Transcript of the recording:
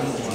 Gracias.